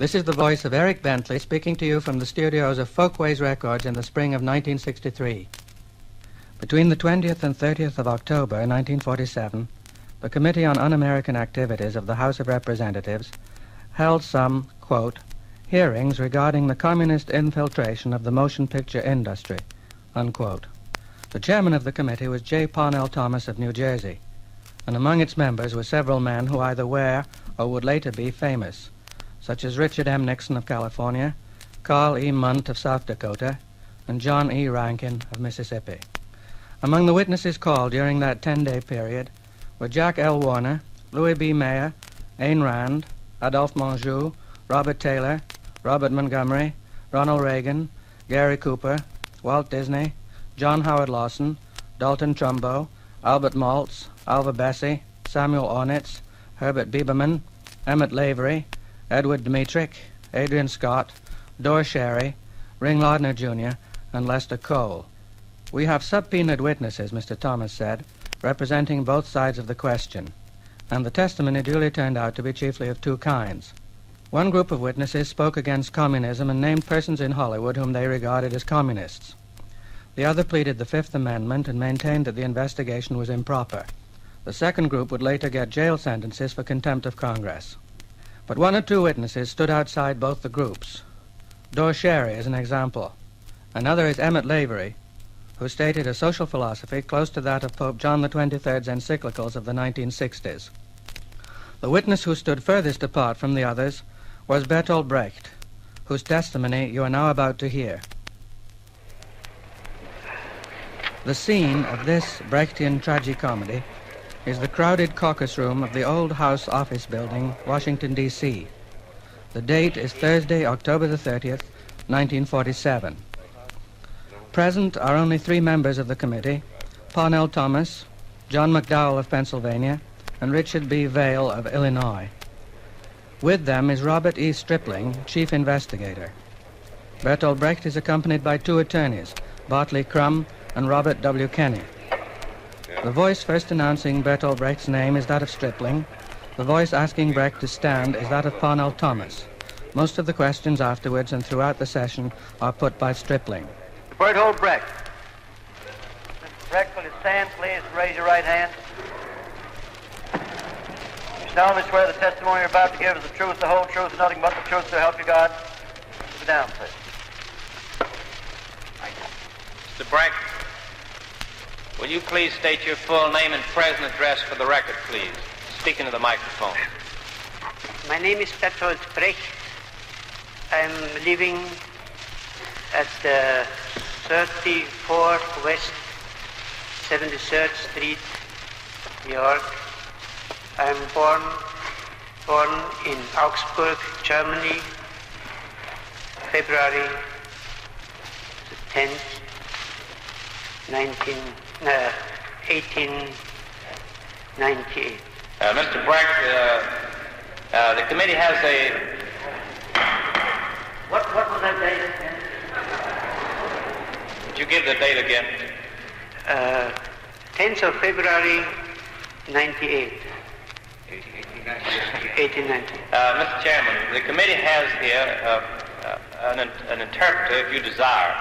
This is the voice of Eric Bentley speaking to you from the studios of Folkways Records in the spring of 1963. Between the 20th and 30th of October 1947, the Committee on Un-American Activities of the House of Representatives held some, quote, hearings regarding the communist infiltration of the motion picture industry, unquote. The chairman of the committee was J. Parnell Thomas of New Jersey, and among its members were several men who either were or would later be famous, such as Richard M. Nixon of California, Carl E. Munt of South Dakota, and John E. Rankin of Mississippi. Among the witnesses called during that 10-day period were Jack L. Warner, Louis B. Mayer, Ayn Rand, Adolphe Menjou, Robert Taylor, Robert Montgomery, Ronald Reagan, Gary Cooper, Walt Disney, John Howard Lawson, Dalton Trumbo, Albert Maltz, Alva Bessie, Samuel Ornitz, Herbert Biberman, Emmett Lavery, Edward Dmytryk, Adrian Scott, Dore Schary, Ring Lardner Jr., and Lester Cole. We have subpoenaed witnesses, Mr. Thomas said, representing both sides of the question, and the testimony duly turned out to be chiefly of two kinds. One group of witnesses spoke against communism and named persons in Hollywood whom they regarded as communists. The other pleaded the Fifth Amendment and maintained that the investigation was improper. The second group would later get jail sentences for contempt of Congress. But one or two witnesses stood outside both the groups. Dore Schary is an example. Another is Emmett Lavery, who stated a social philosophy close to that of Pope John XXIII's encyclicals of the 1960s. The witness who stood furthest apart from the others was Bertolt Brecht, whose testimony you are now about to hear. The scene of this Brechtian tragicomedy is the crowded caucus room of the old House Office Building, Washington, D.C. The date is Thursday, October the 30th, 1947. Present are only three members of the committee, Parnell Thomas, John McDowell of Pennsylvania, and Richard B. Vail of Illinois. With them is Robert E. Stripling, chief investigator. Bertolt Brecht is accompanied by two attorneys, Bartley Crum and Robert W. Kenny. The voice first announcing Bertolt Brecht's name is that of Stripling. The voice asking Brecht to stand is that of Parnell Thomas. Most of the questions afterwards and throughout the session are put by Stripling. Bertolt Brecht. Mr. Brecht, will you stand, please, and raise your right hand? You solemnly swear the testimony you're about to give is the truth, the whole truth, and nothing but the truth, so help you God. Sit down, please. Mr. Brecht, will you please state your full name and present address for the record, please? Speaking to the microphone. My name is Bertolt Brecht. I'm living at the 34 West 73rd Street, New York. I'm born, born in Augsburg, Germany, February the 10th, 19, uh, 1898. Uh, Mr. Brecht, uh, uh, the committee has a. What, what was that date? again? Would you give the date again? Uh, 10th of February, 98. 1890. Uh, Mr. Chairman, the committee has here uh, uh, an, an interpreter if you desire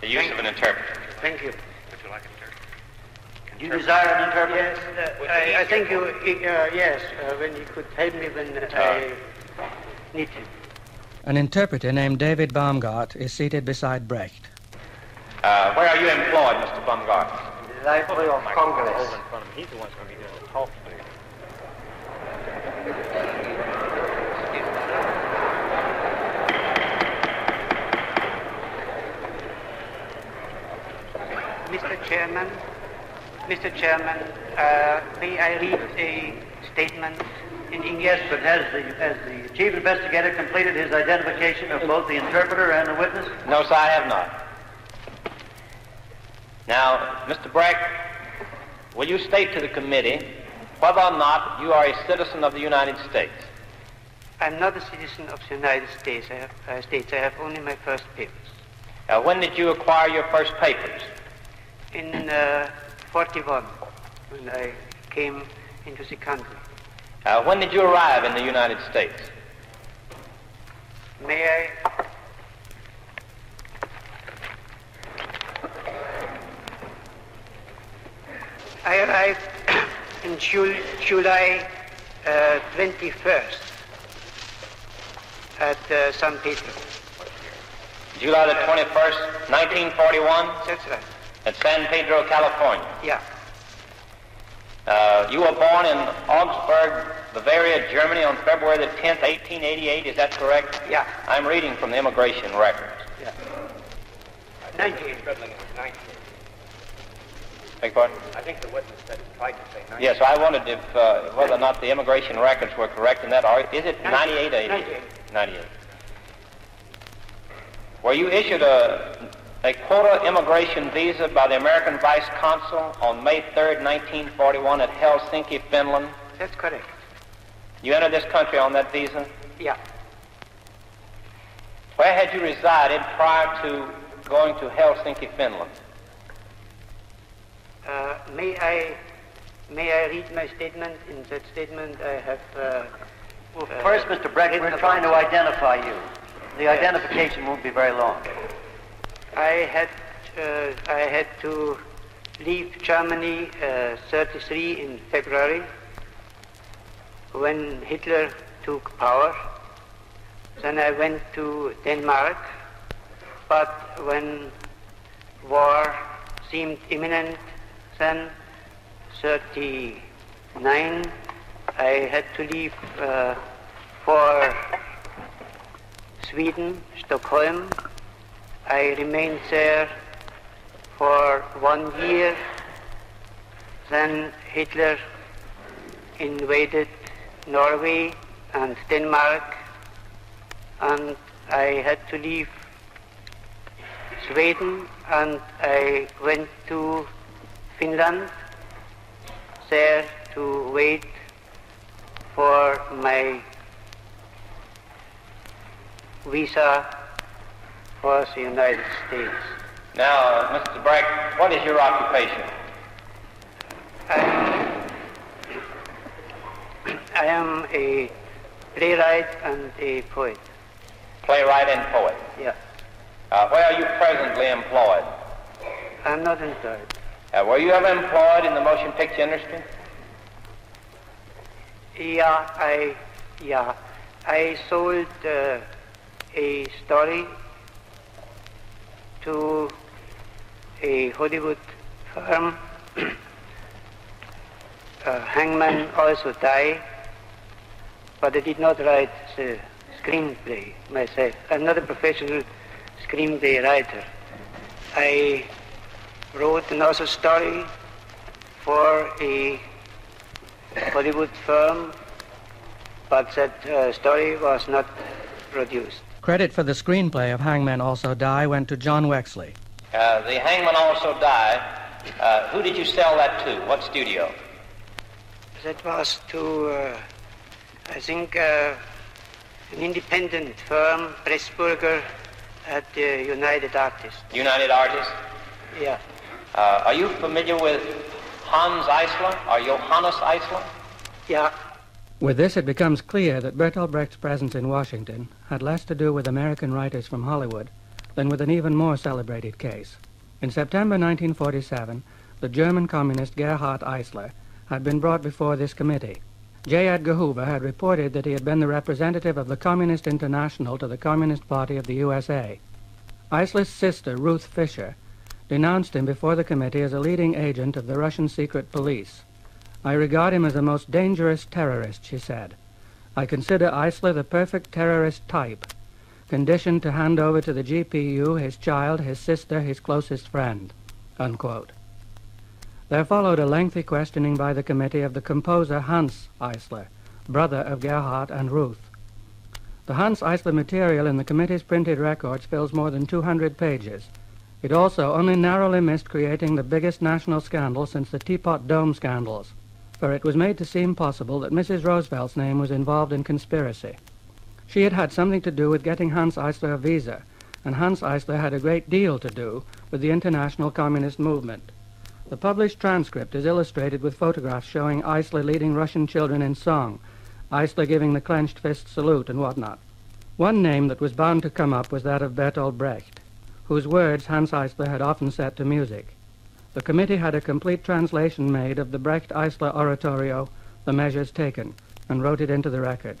the use of an interpreter. Thank you. Would You desire an interpreter? Yes, uh, I, I think you, uh, yes, uh, when you could help me when I need him. An interpreter named David Baumgardt is seated beside Brecht. Uh, where are you employed, Mr. Baumgardt? The Library of Congress. He's the one who's going to be doing the talking. Mr. Chairman, Mr. Chairman, uh, may I read a statement in English? Yes, but has the, has the chief investigator completed his identification of both the interpreter and the witness? No, sir, I have not. Now, Mr. Brecht, will you state to the committee whether or not you are a citizen of the United States? I'm not a citizen of the United States. I have, uh, States. I have only my first papers. Uh, when did you acquire your first papers? In uh, 41, when I came into the country. Uh, when did you arrive in the United States? May I? I arrived in Jul- July uh, 21st at uh, San Pedro. July the 21st, 1941, That's right. At San Pedro, California. Yeah. Uh, you were born in Augsburg, Bavaria, Germany on February the 10th, 1888. Is that correct? Yeah. I'm reading from the immigration records. Yeah. 19. Beg pardon? I think the witness said tried to say 90. Yes, I wondered if uh, whether or not the immigration records were correct in that. Or is it 98 or 98. 98. Were you issued a, a quota immigration visa by the American Vice Consul on May 3rd, 1941 at Helsinki, Finland? That's correct. You entered this country on that visa? Yeah. Where had you resided prior to going to Helsinki, Finland? Uh, may I may I read my statement? In that statement, I have. Uh, Well, uh, first, Mr. Breck, we're trying to identify you. The identification won't be very long. I had uh, I had to leave Germany uh, 33 in February when Hitler took power. Then I went to Denmark, but when war seemed imminent, then 39, I had to leave uh, for Sweden, Stockholm. I remained there for one year. Then Hitler invaded Norway and Denmark, and I had to leave Sweden and I went to Finland there to wait for my visa for the United States. Now, Mr. Breck, what is your occupation? I, I am a playwright and a poet. Playwright and poet. Yeah, Uh, where are you presently employed? I'm not employed. Uh, were you ever employed in the motion picture industry? Yeah, I, yeah, I sold uh, a story to a Hollywood firm. uh, Hangmen Also Die, but I did not write the screenplay myself. I'm not a professional screenplay writer. I wrote another story for a Hollywood firm, but that uh, story was not produced. Credit for the screenplay of Hangmen Also Die went to John Wexley. Uh, the Hangmen Also Die, Uh, who did you sell that to? What studio? That was to, uh, I think, uh, an independent firm, Pressburger, at the United Artists. United Artists? Yeah. Uh, are you familiar with Hanns Eisler or Johannes Eisler? Yeah. With this, it becomes clear that Bertolt Brecht's presence in Washington had less to do with American writers from Hollywood than with an even more celebrated case. In September 1947, the German communist Gerhart Eisler had been brought before this committee. J. Edgar Hoover had reported that he had been the representative of the Communist International to the Communist Party of the USA. Eisler's sister, Ruth Fischer, denounced him before the committee as a leading agent of the Russian secret police. I regard him as a most dangerous terrorist, she said. I consider Eisler the perfect terrorist type, conditioned to hand over to the GPU his child, his sister, his closest friend. Unquote. There followed a lengthy questioning by the committee of the composer Hanns Eisler, brother of Gerhart and Ruth. The Hanns Eisler material in the committee's printed records fills more than 200 pages. It also only narrowly missed creating the biggest national scandal since the Teapot Dome scandals, for it was made to seem possible that Mrs. Roosevelt's name was involved in conspiracy. She had had something to do with getting Hanns Eisler a visa, and Hanns Eisler had a great deal to do with the international communist movement. The published transcript is illustrated with photographs showing Eisler leading Russian children in song, Eisler giving the clenched fist salute and whatnot. One name that was bound to come up was that of Bertolt Brecht, whose words Hanns Eisler had often set to music. The committee had a complete translation made of the Brecht-Eisler oratorio, The Measures Taken, and wrote it into the record.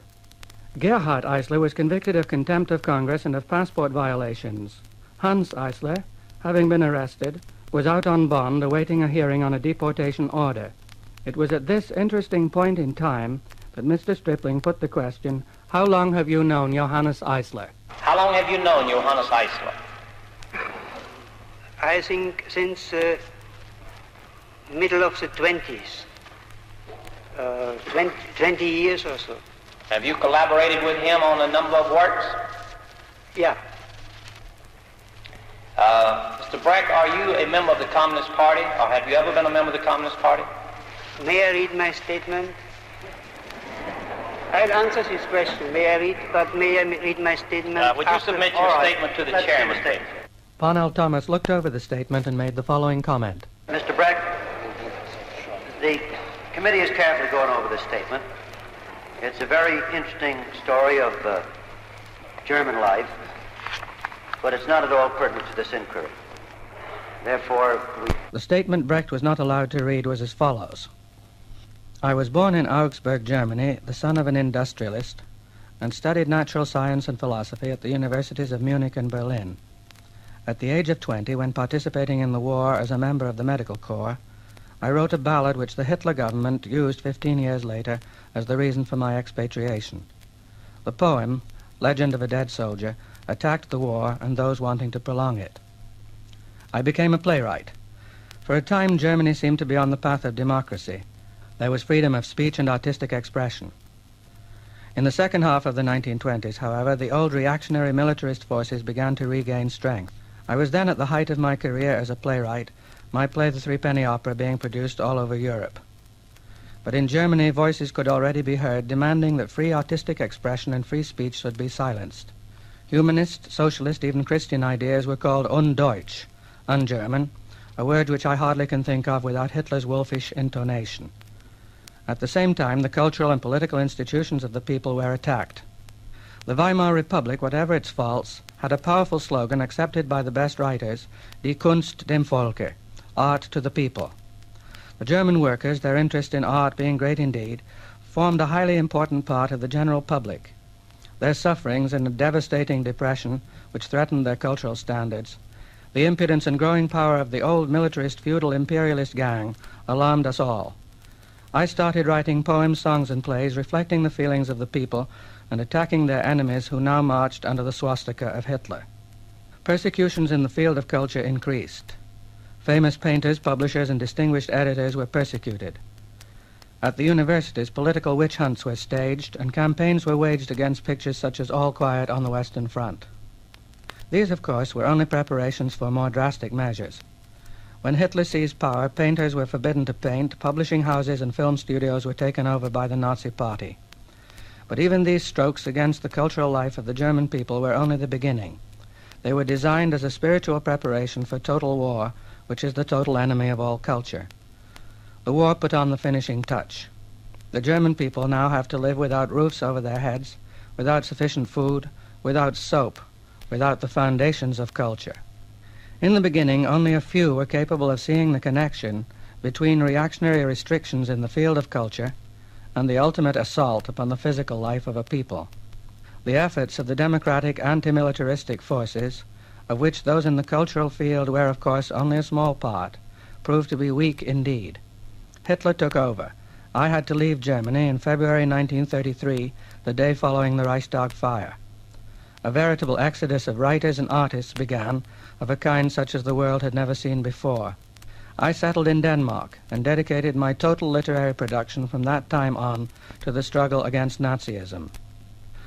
Gerhart Eisler was convicted of contempt of Congress and of passport violations. Hanns Eisler, having been arrested, was out on bond awaiting a hearing on a deportation order. It was at this interesting point in time that Mr. Stripling put the question, how long have you known Johannes Eisler? How long have you known Johannes Eisler? I think since uh, middle of the 20s, uh, 20, 20 years or so. Have you collaborated with him on a number of works? Yeah. Uh, Mr. Brecht, are you a member of the Communist Party, or have you ever been a member of the Communist Party? May I read my statement? I'll answer this question. May I read, but may I read my statement? Uh, would you after- submit your All right. statement to the Let's chairman, hear the please? Parnell Thomas looked over the statement and made the following comment. Mr. Brecht, the committee is carefully going over this statement. It's a very interesting story of uh, German life, but it's not at all pertinent to this inquiry. Therefore, we The statement Brecht was not allowed to read was as follows. I was born in Augsburg, Germany, the son of an industrialist, and studied natural science and philosophy at the universities of Munich and Berlin. At the age of 20, when participating in the war as a member of the medical corps, I wrote a ballad which the Hitler government used 15 years later as the reason for my expatriation. The poem, Legend of a Dead Soldier, attacked the war and those wanting to prolong it. I became a playwright. For a time, Germany seemed to be on the path of democracy. There was freedom of speech and artistic expression. In the second half of the 1920s, however, the old reactionary militarist forces began to regain strength. I was then at the height of my career as a playwright, my play The Threepenny Opera being produced all over Europe. But in Germany, voices could already be heard demanding that free artistic expression and free speech should be silenced. Humanist, socialist, even Christian ideas were called undeutsch, un-German, a word which I hardly can think of without Hitler's wolfish intonation. At the same time, the cultural and political institutions of the people were attacked. The Weimar Republic, whatever its faults, had a powerful slogan accepted by the best writers, Die Kunst dem Volke, art to the people. The German workers, their interest in art being great indeed, formed a highly important part of the general public. Their sufferings in a devastating depression which threatened their cultural standards, the impudence and growing power of the old militarist feudal imperialist gang alarmed us all. I started writing poems, songs, and plays reflecting the feelings of the people and attacking their enemies who now marched under the swastika of Hitler. Persecutions in the field of culture increased. Famous painters, publishers, and distinguished editors were persecuted. At the universities, political witch hunts were staged, and campaigns were waged against pictures such as All Quiet on the Western Front. These, of course, were only preparations for more drastic measures. When Hitler seized power, painters were forbidden to paint, publishing houses and film studios were taken over by the Nazi Party. But even these strokes against the cultural life of the German people were only the beginning. They were designed as a spiritual preparation for total war, which is the total enemy of all culture. The war put on the finishing touch. The German people now have to live without roofs over their heads, without sufficient food, without soap, without the foundations of culture. In the beginning, only a few were capable of seeing the connection between reactionary restrictions in the field of culture and the ultimate assault upon the physical life of a people. The efforts of the democratic anti-militaristic forces, of which those in the cultural field were of course only a small part, proved to be weak indeed. Hitler took over. I had to leave Germany in February 1933, the day following the Reichstag fire. A veritable exodus of writers and artists began, of a kind such as the world had never seen before. I settled in Denmark and dedicated my total literary production from that time on to the struggle against Nazism.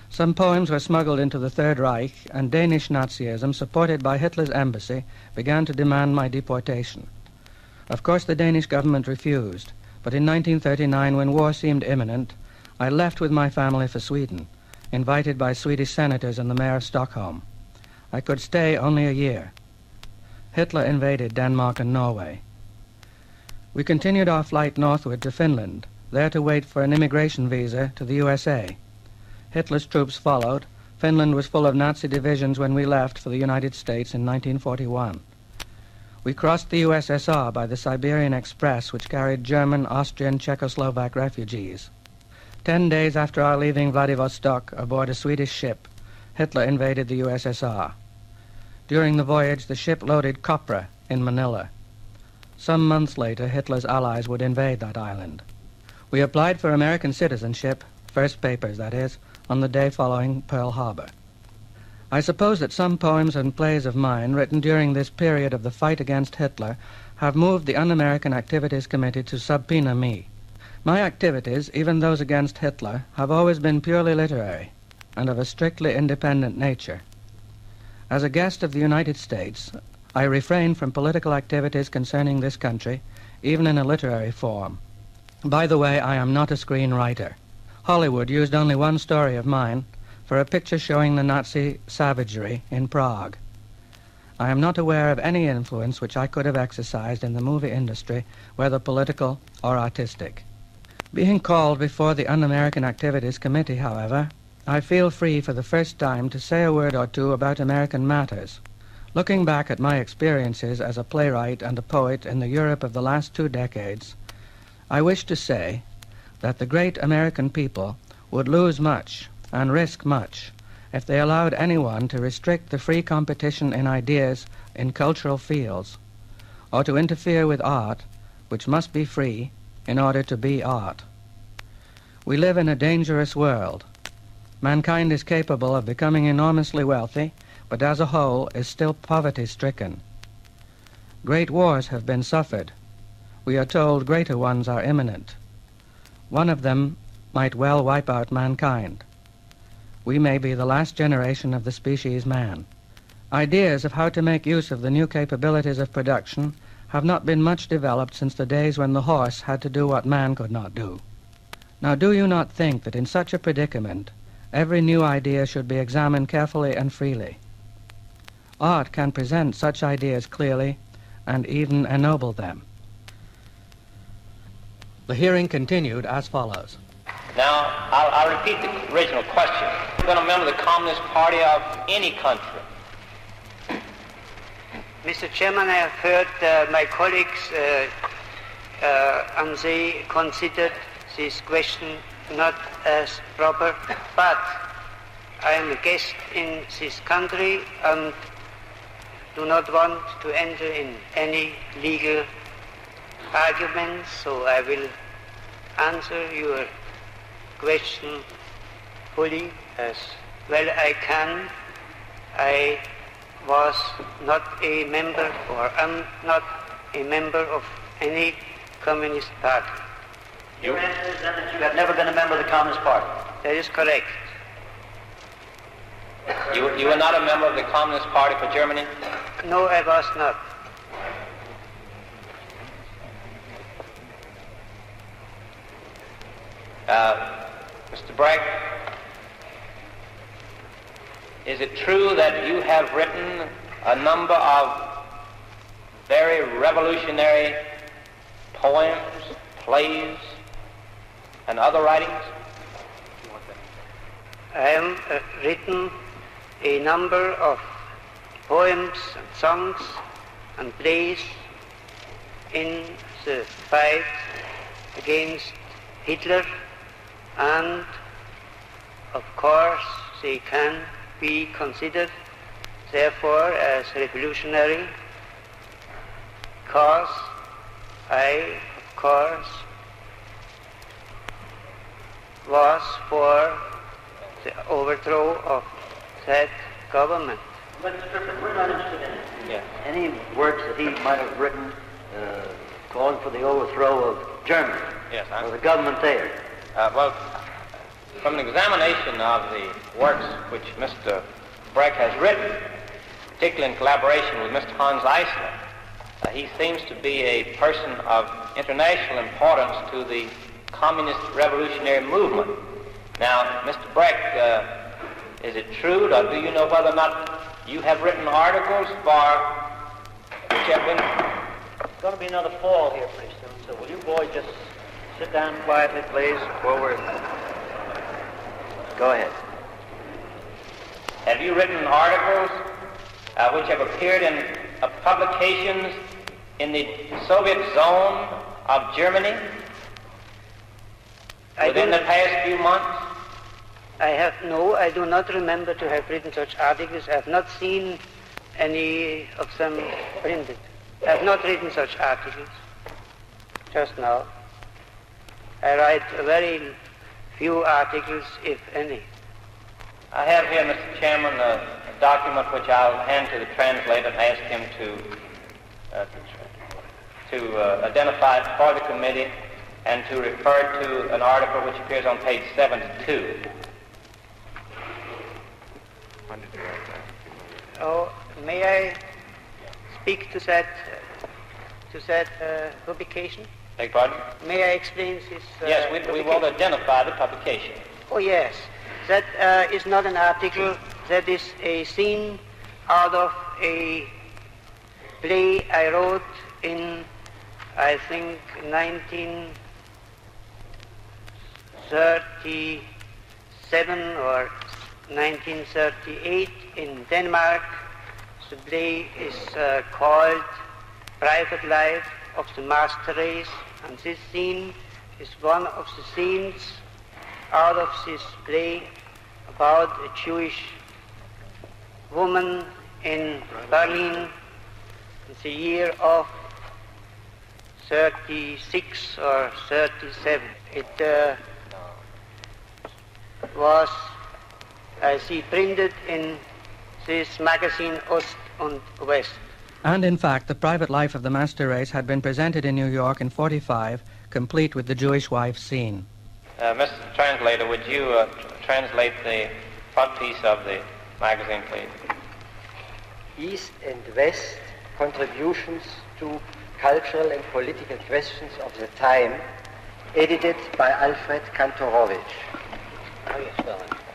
Some poems were smuggled into the Third Reich, and Danish Nazism, supported by Hitler's embassy, began to demand my deportation. Of course, the Danish government refused, but in 1939, when war seemed imminent, I left with my family for Sweden, invited by Swedish senators and the mayor of Stockholm. I could stay only a year. Hitler invaded Denmark and Norway. We continued our flight northward to Finland, there to wait for an immigration visa to the USA. Hitler's troops followed, Finland was full of Nazi divisions when we left for the United States in 1941. We crossed the USSR by the Siberian Express, which carried German, Austrian, Czechoslovak refugees. Ten days after our leaving Vladivostok aboard a Swedish ship, Hitler invaded the USSR. During the voyage, the ship loaded copra in Manila. Some months later, Hitler's allies would invade that island. We applied for American citizenship, first papers, that is, on the day following Pearl Harbor. I suppose that some poems and plays of mine written during this period of the fight against Hitler have moved the Un-American Activities Committee to subpoena me. My activities, even those against Hitler, have always been purely literary and of a strictly independent nature. As a guest of the United States, I refrain from political activities concerning this country, even in a literary form. By the way, I am not a screenwriter. Hollywood used only one story of mine, for a picture showing the Nazi savagery in Prague. I am not aware of any influence which I could have exercised in the movie industry, whether political or artistic. Being called before the Un-American Activities Committee, however, I feel free for the first time to say a word or two about American matters. Looking back at my experiences as a playwright and a poet in the Europe of the last two decades, I wish to say that the great American people would lose much and risk much if they allowed anyone to restrict the free competition in ideas in cultural fields, or to interfere with art, which must be free in order to be art. We live in a dangerous world. Mankind is capable of becoming enormously wealthy, but as a whole is still poverty-stricken. Great wars have been suffered. We are told greater ones are imminent. One of them might well wipe out mankind we may be the last generation of the species man. Ideas of how to make use of the new capabilities of production have not been much developed since the days when the horse had to do what man could not do. Now do you not think that in such a predicament every new idea should be examined carefully and freely? Art can present such ideas clearly and even ennoble them. The hearing continued as follows. Now, I'll, I'll repeat the original question. You've been a member of the Communist Party of any country. Mr. Chairman, I have heard uh, my colleagues uh, uh, and they considered this question not as proper, but I am a guest in this country and do not want to enter in any legal arguments, so I will answer your question fully as well I can. I was not a member or am not a member of any communist party. Your answer is then that you have never been a member of the Communist Party. That is correct. You, you were not a member of the Communist Party for Germany? No, I was not. Uh, Mr. Bragg, is it true that you have written a number of very revolutionary poems, plays, and other writings? I have uh, written a number of poems and songs and plays in the fight against Hitler and of course they can be considered therefore as revolutionary because I of course was for the overthrow of that government. But we're not interested in yeah. any works that he might have written uh, calling for the overthrow of Germany yes, or the government there. Uh, well, from an examination of the works which Mr. Breck has written, particularly in collaboration with Mr. Hanns Eisler, uh, he seems to be a person of international importance to the communist revolutionary movement. Now, Mr. Breck, uh, is it true, or do you know whether or not you have written articles for which have been... It's going to be another fall here pretty soon, so will you boys just Sit down quietly, please. Forward. Go ahead. have you written articles uh, which have appeared in uh, publications in the Soviet zone of Germany I within the past few months? I have no, I do not remember to have written such articles. I have not seen any of them printed. I have not written such articles just now. I write very few articles, if any. I have here, Mr. Chairman, a, a document which I'll hand to the translator and ask him to uh, to uh, identify it for the committee and to refer to an article which appears on page 72. Oh, may I speak to that, to that uh, publication? Beg pardon? May I explain this? Uh, yes, we, we will identify the publication. Oh, yes. That uh, is not an article. That is a scene out of a play I wrote in, I think, 1937 or 1938 in Denmark. The play is uh, called Private Life of the Master Race, and this scene is one of the scenes out of this play about a Jewish woman in Berlin in the year of 36 or 37. It uh, was, I see, printed in this magazine Ost und West. And in fact, the private life of the master race had been presented in New York in 45, complete with the Jewish wife scene. Uh, Mr. Translator, would you uh, tr- translate the front piece of the magazine, please? East and West contributions to cultural and political questions of the time, edited by Alfred Kantorowicz. How you spell it?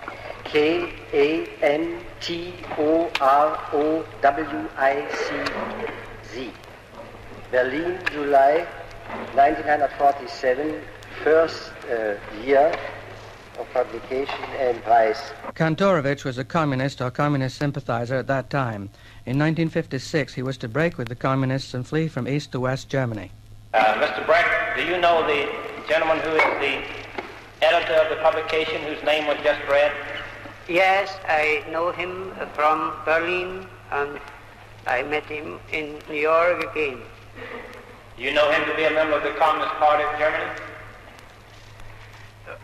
K A N T O R O W I C Z. Berlin, July 1947, first uh, year of publication and price. Kantorowicz was a communist or communist sympathizer at that time. In 1956, he was to break with the communists and flee from East to West Germany. Uh, Mr. Breck, do you know the gentleman who is the editor of the publication whose name was just read? Yes, I know him from Berlin, and I met him in New York again. You know him to be a member of the Communist Party of Germany?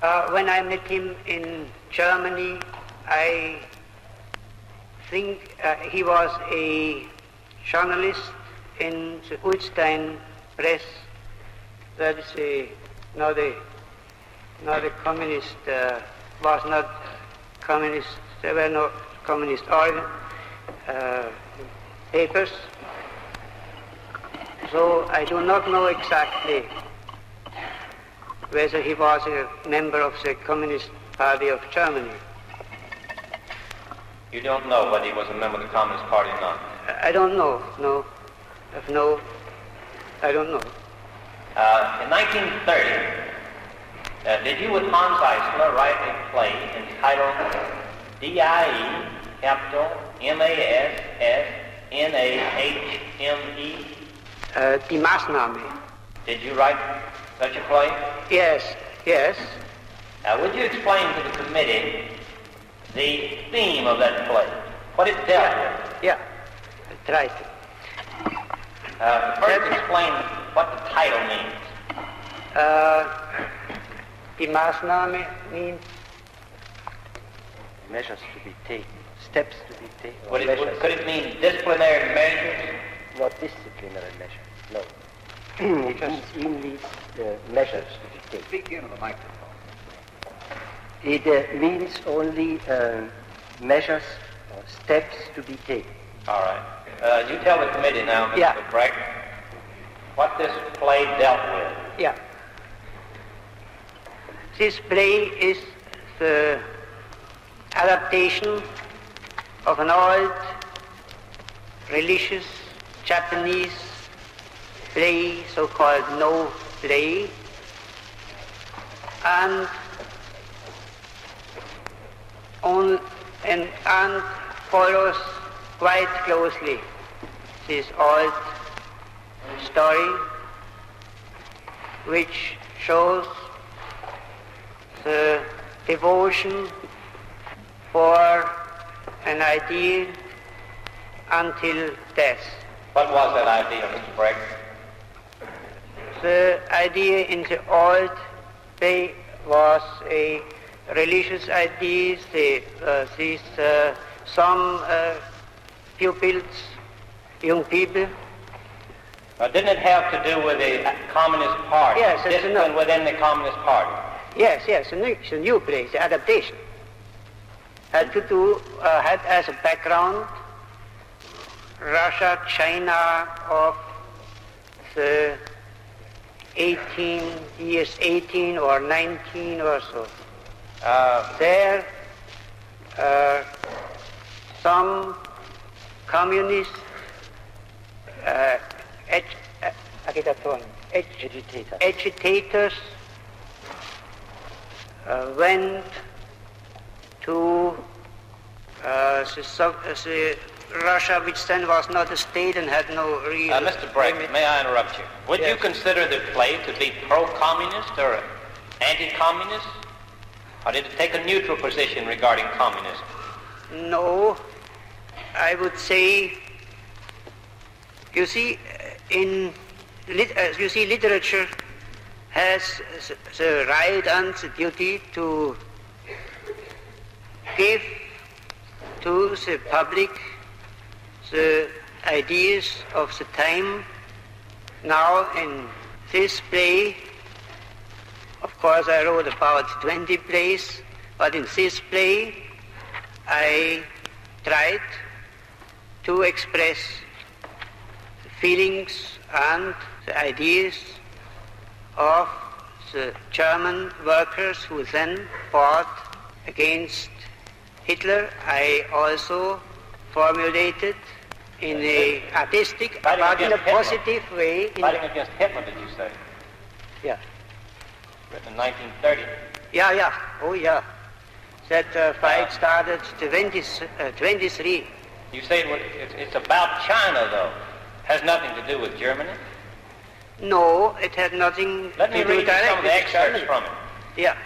Uh, when I met him in Germany, I think uh, he was a journalist in the Ullstein press. That is a, not a, not a communist, uh, was not communist, there were no communist organ, uh, papers. So I do not know exactly whether he was a member of the Communist Party of Germany. You don't know whether he was a member of the Communist Party or not. I don't know, no. I've no, I don't know. Uh, in 1930, uh, did you with Hanns Eisler write a play entitled D-I-E, capital M-A-S-S-N-A-H-M-E? Uh, die Maßnahme. Did you write such a play? Yes, yes. Uh, would you explain to the committee the theme of that play? What it dealt with? Yeah, I tried. Uh, first explain what the title means. Uh, die Maßnahme means Measures to be taken, steps to be taken. or Would it, measures. would, could it mean disciplinary measures? not disciplinary measures, no. it means only uh, measures to be taken. Speak into the microphone. It uh, means only uh, measures or steps to be taken. All right. Uh, you tell the committee now, Mr. Yeah. Breck, what this play dealt with. Yeah. This play is the adaptation of an old religious Japanese play, so-called Noh play, and on and, and follows quite closely this old story which shows devotion for an ideal until death. What was that idea, Mr. Breck? The idea in the old day was a religious idea. The, uh, these, uh, some uh, pupils, young people, Uh, didn't it have to do with the Communist Party? Yes, it's Discipline within the Communist Party. Yes, yes, a new, it's a new place, the adaptation. Had to do, uh, had as a background Russia, China of the 18 years, 18 or 19 or so. Uh, There, uh, some communist uh, ag- uh, agitatori- Agitator. agitators uh, went to uh, uh, the Russia, which then was not a state and had no real. uh, Mr. Breck, may I interrupt you? Would you consider the play to be pro-communist or anti-communist? Or did it take a neutral position regarding communism? No, I would say. You see, uh, in lit- uh, you see, literature has the right and the duty to give to the public the ideas of the time. Now, in this play, of course, I wrote about 20 plays, but in this play, I tried to express the feelings and the ideas of the German workers who then fought against Hitler. I also formulated in a artistic, Fighting but in a Hitler. positive way. in- Fighting against Hitler, did you say? yeah. Written in 1930. Yeah, yeah. Oh, yeah. That uh, fight started 20, uh, 23. You say it it's, it's about China, though. Has nothing to do with Germany. No, it had nothing Let to me do read directly some of the excerpts from it. Yeah.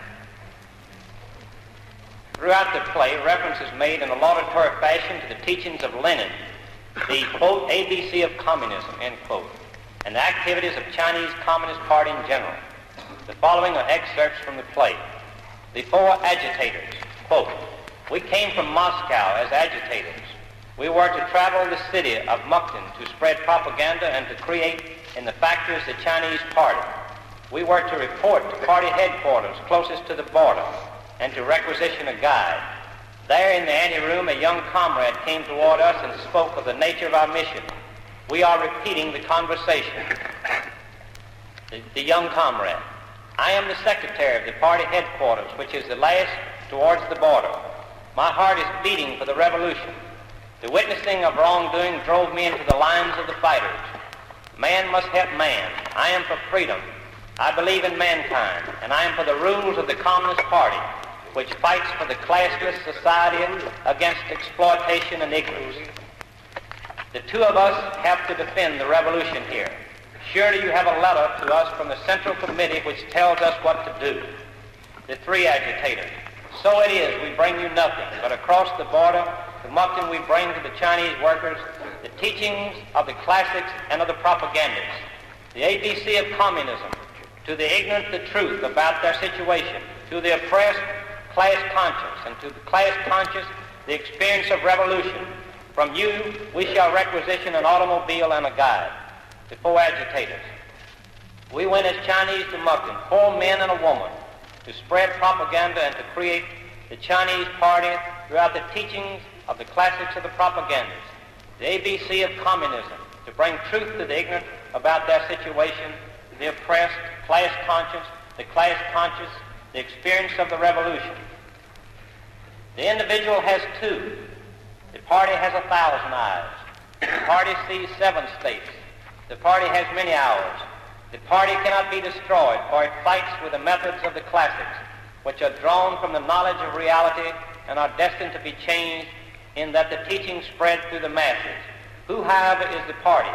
Throughout the play, reference is made in a laudatory fashion to the teachings of Lenin, the, quote, ABC of communism, end quote, and the activities of Chinese Communist Party in general. The following are excerpts from the play. The four agitators, quote, we came from Moscow as agitators. We were to travel the city of Mukden to spread propaganda and to create in the factories the Chinese party. We were to report to party headquarters closest to the border and to requisition a guide. There in the anteroom, a young comrade came toward us and spoke of the nature of our mission. We are repeating the conversation. The, the young comrade. I am the secretary of the party headquarters, which is the last towards the border. My heart is beating for the revolution. The witnessing of wrongdoing drove me into the lines of the fighters. Man must help man. I am for freedom. I believe in mankind, and I am for the rules of the Communist Party, which fights for the classless society against exploitation and ignorance. The two of us have to defend the revolution here. Surely you have a letter to us from the Central Committee which tells us what to do. The three agitators. So it is, we bring you nothing, but across the border to Mukden we bring to the Chinese workers the teachings of the classics and of the propagandists, the ABC of communism, to the ignorant the truth about their situation, to the oppressed class conscious, and to the class conscious the experience of revolution. From you we shall requisition an automobile and a guide. The four agitators. We went as Chinese to Mukden, four men and a woman, to spread propaganda and to create the Chinese party throughout the teachings of the classics of the propagandists, the ABC of communism, to bring truth to the ignorant about their situation, the oppressed, class conscious, the class conscious, the experience of the revolution. The individual has two. The party has a thousand eyes. The party sees seven states. The party has many hours. The party cannot be destroyed, for it fights with the methods of the classics, which are drawn from the knowledge of reality and are destined to be changed in that the teaching spread through the masses. Who, however, is the party?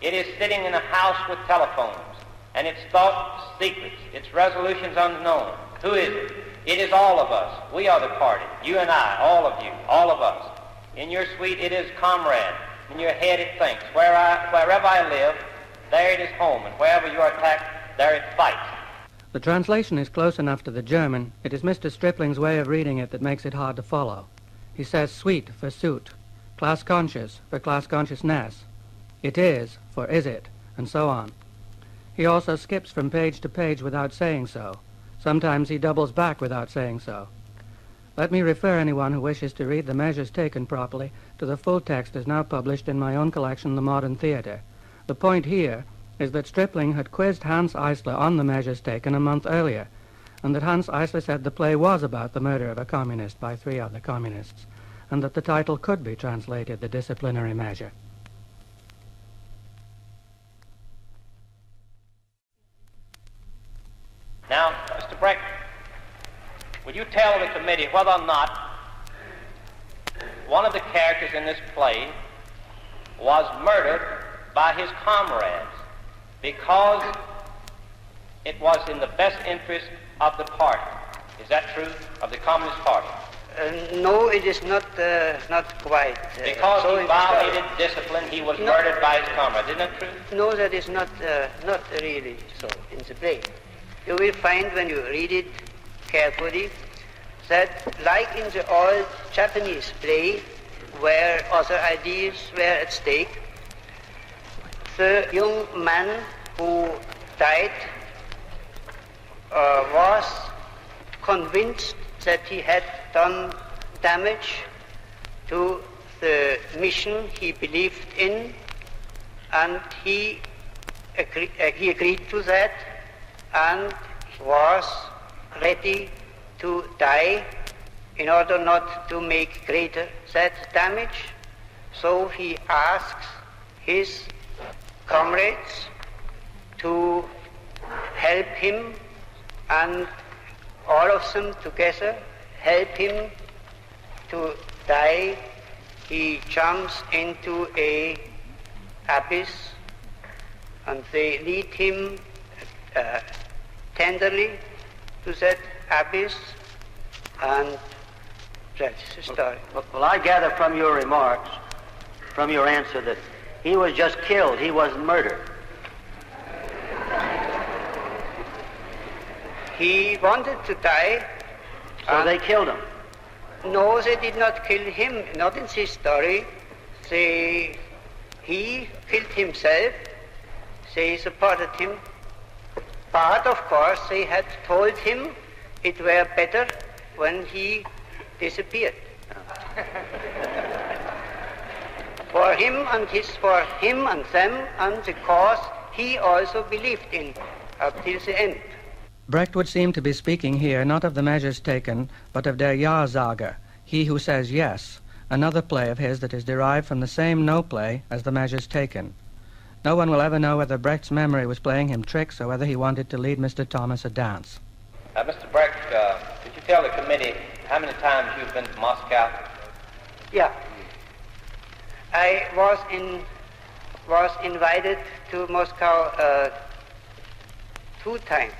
It is sitting in a house with telephones, and its thoughts secrets, its resolutions unknown. Who is it? It is all of us. We are the party. You and I, all of you, all of us. In your suite, it is comrade. In your head, it thinks. Where I, wherever I live, there it is home, and wherever you are attacked, there it fights. The translation is close enough to the German. It is Mr. Stripling's way of reading it that makes it hard to follow. He says sweet for suit, class conscious for class consciousness, it is for is it, and so on. He also skips from page to page without saying so. Sometimes he doubles back without saying so. Let me refer anyone who wishes to read the measures taken properly to the full text as now published in my own collection, The Modern Theatre. The point here is that Stripling had quizzed Hanns Eisler on the measures taken a month earlier, and that Hanns Eisler said the play was about the murder of a communist by three other communists, and that the title could be translated The Disciplinary Measure. Now, Mr. Breck, will you tell the committee whether or not one of the characters in this play was murdered by his comrades because it was in the best interest of the party. Is that true? Of the Communist Party? Uh, no, it is not uh, not quite. Uh, Because so he violated discipline, he was No. murdered by his comrades. Isn't that true? No, that is not uh, not really so in the play. You will find when you read it carefully that, like in the old Japanese play, where other ideas were at stake, the young man who died uh, was convinced that he had done damage to the mission he believed in, and he, agree, uh, he agreed to that and was ready to die in order not to make greater that damage. So he asks his comrades to help him and all of them together help him to die. He jumps into a abyss and they lead him uh, tenderly to that abyss and that's the story. Well, well, I gather from your remarks, from your answer, that he was just killed. He wasn't murdered. He wanted to die. So they killed him. No, they did not kill him, not in this story. They, he killed himself. They supported him. But, of course, they had told him it were better when he disappeared. for him and his, for him and them and the cause he also believed in up till the end. Brecht would seem to be speaking here not of the measures taken, but of Der Ja-Sager, he who says yes, another play of his that is derived from the same Noh play as the measures taken. No one will ever know whether Brecht's memory was playing him tricks or whether he wanted to lead Mr. Thomas a dance. Uh, Mr. Breck, uh, could you tell the committee how many times you've been to Moscow? Yeah. I was in was invited to Moscow uh, two times.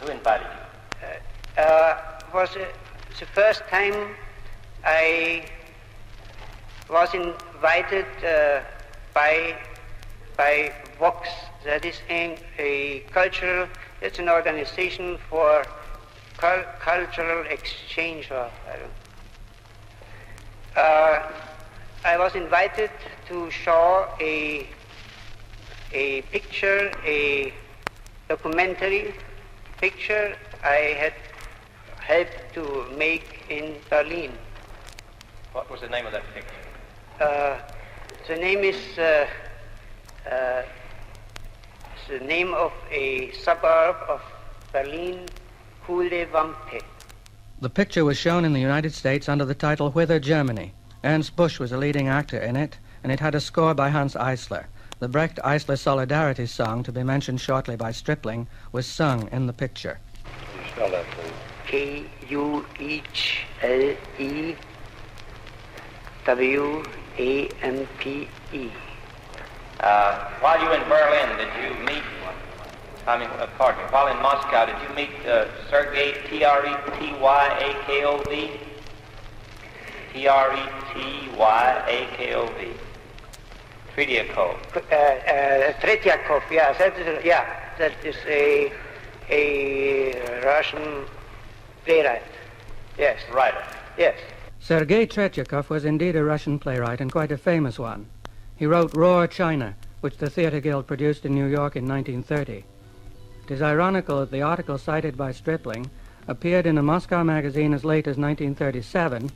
Who invited you? Uh, was uh, the first time I was invited uh, by by VOKS. That is a, a cultural. It's an organization for cul- cultural exchange. Or I. Uh, I was invited to show a a picture, a documentary picture I had helped to make in Berlin. What was the name of that picture? Uh, the name is uh, uh, the name of a suburb of Berlin, Kuhle Wampe. The picture was shown in the United States under the title Whither Germany. Ernst Busch was a leading actor in it, and it had a score by Hanns Eisler. The Brecht Eisler Solidarity song, to be mentioned shortly by Stripling, was sung in the picture. You spell that, please. K U H L E W A M P E. Uh, while you were in Berlin, did you meet, I mean, uh, pardon me, while in Moscow, did you meet uh, Sergei T-R-E-T-Y-A-K-O-V? T-R-E-T-Y-A-K-O-V. Tretyakov. Uh, uh, Tretyakov, yeah, that is, yeah, that is a, a Russian playwright. Yes. Writer. Yes. Sergei Tretyakov was indeed a Russian playwright and quite a famous one. He wrote Roar China, which the Theatre Guild produced in New York in 1930. It is ironical that the article cited by Stripling appeared in a Moscow magazine as late as 1937,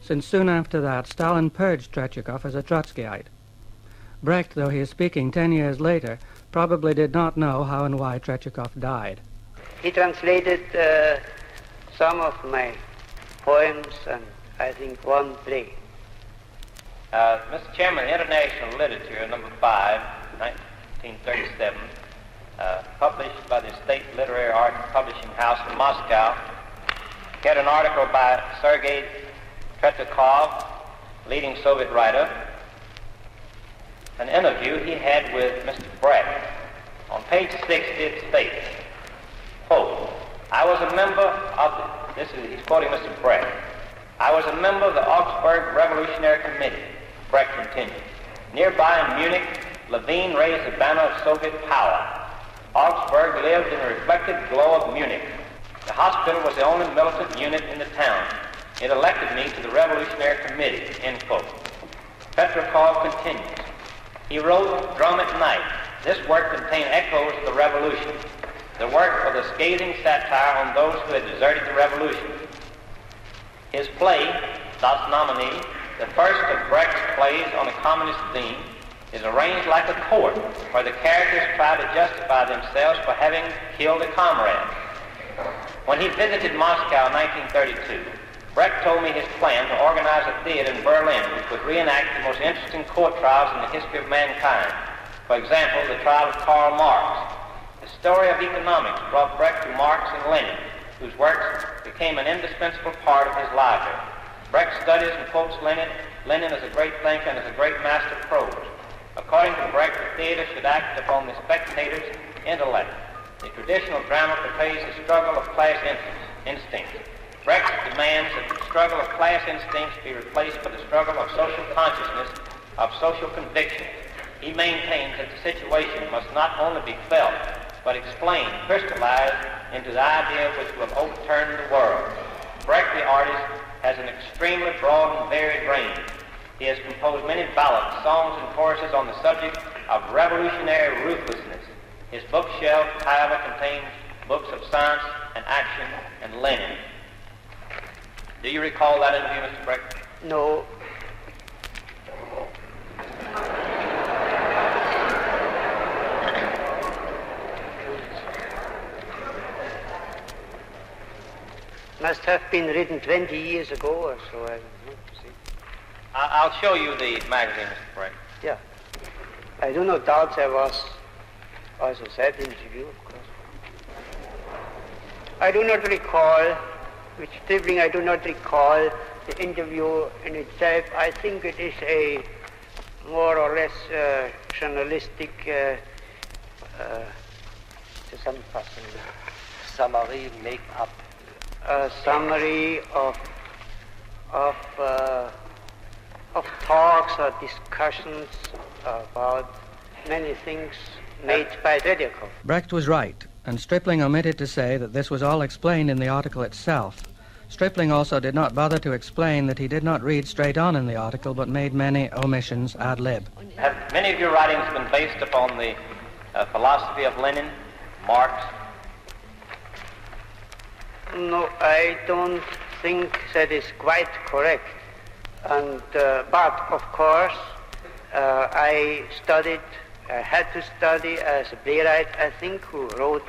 since soon after that Stalin purged Tretyakov as a Trotskyite. Brecht, though he is speaking ten years later, probably did not know how and why Tretyakov died. He translated uh, some of my poems and I think one play. Uh, Mr. Chairman, International Literature, number 5, 1937, uh, published by the State Literary Art Publishing House in Moscow, had an article by Sergei Tretyakov, leading Soviet writer, an interview he had with Mr. Brecht. On page 60 it states, quote, I was a member of the, this is, he's quoting Mr. Brecht, I was a member of the Augsburg Revolutionary Committee, Brecht continued. Nearby in Munich, Levine raised the banner of Soviet power. Augsburg lived in the reflected glow of Munich. The hospital was the only militant unit in the town. It elected me to the Revolutionary Committee, end quote. Tretyakov continues. He wrote Drum at Night. This work contained echoes of the revolution. The work was a scathing satire on those who had deserted the revolution. His play, Das Nominee, the first of Brecht's plays on a communist theme, is arranged like a court where the characters try to justify themselves for having killed a comrade. When he visited Moscow in 1932, Brecht told me his plan to organize a theater in Berlin which would reenact the most interesting court trials in the history of mankind. For example, the trial of Karl Marx. The story of economics brought Brecht to Marx and Lenin, whose works became an indispensable part of his library. Brecht studies and quotes Lenin, Lenin is a great thinker and is a great master of prose. According to Brecht, the theater should act upon the spectator's intellect. The traditional drama portrays the struggle of class instincts. Brecht demands that the struggle of class instincts be replaced by the struggle of social consciousness, of social conviction. He maintains that the situation must not only be felt, but explained, crystallized into the idea which will overturn the world. Brecht, the artist, has an extremely broad and varied range. He has composed many ballads, songs, and choruses on the subject of revolutionary ruthlessness. His bookshelf, however, contains books of science and action and Lenin. Do you recall that interview, Mr. Brecht? No. Must have been written 20 years ago or so. I don't know. See. I- will show you the magazine, Mr. Brecht. Yeah. I do not doubt there was also that interview, of course. I do not recall, with Stripling, I do not recall the interview in itself. I think it is a more or less uh, journalistic uh, uh, summary make up a summary of of uh, of talks or discussions about many things made by Tretyakov. Brecht was right, and Stripling omitted to say that this was all explained in the article itself. Stripling also did not bother to explain that he did not read straight on in the article, but made many omissions ad lib. Have many of your writings been based upon the uh, philosophy of Lenin, Marx, no, I don't think that is quite correct. And, uh, but of course, uh, I studied, I had to study as a playwright, I think, who wrote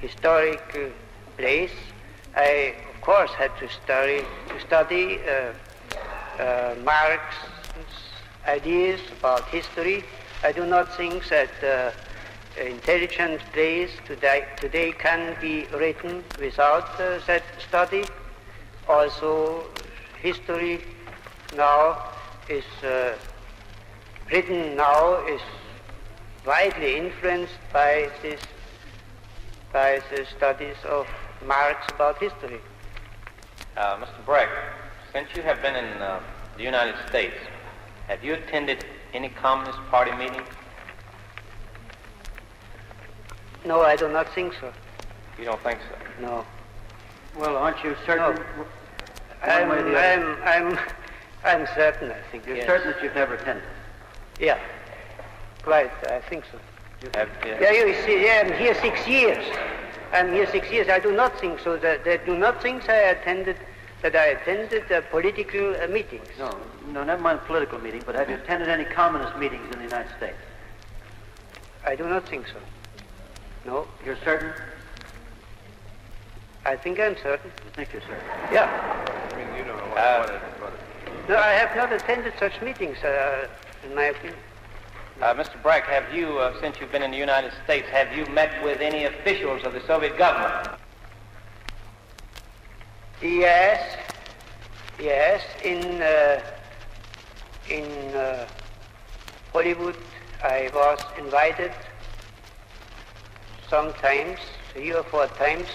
historic uh, plays. I, of course, had to study, to study uh, Marx's ideas about history. I do not think that intelligent plays today, today can be written without that study. Also, history now is written now is widely influenced by this by the studies of Marx about history. Uh, Mr. Breck, since you have been in uh, the United States, have you attended any Communist Party meetings? No, I do not think so. You don't think so? No. Well, aren't you certain? No. I'm, way or the other. I'm, I'm, I'm certain, I think. You're yes. certain that you've never attended? Yeah. Quite, I think so. Have, uh, Yeah, you see, yeah, I'm here six years. I'm here six years. I do not think so. That, they do not think I attended, that I attended uh, political uh, meetings. No, no, never mind political meeting, but have you attended any communist meetings in the United States? I do not think so. No, You're certain? I think I'm certain. You think you're certain? Yeah. I mean, you don't know what, Uh, what, it, what it, No, I have not attended such meetings, uh, in my opinion. Uh, Mr. Breck, have you, uh, since you've been in the United States, have you met with any officials of the Soviet government? Yes, yes. In uh, in uh, Hollywood, I was invited sometimes, three or four times,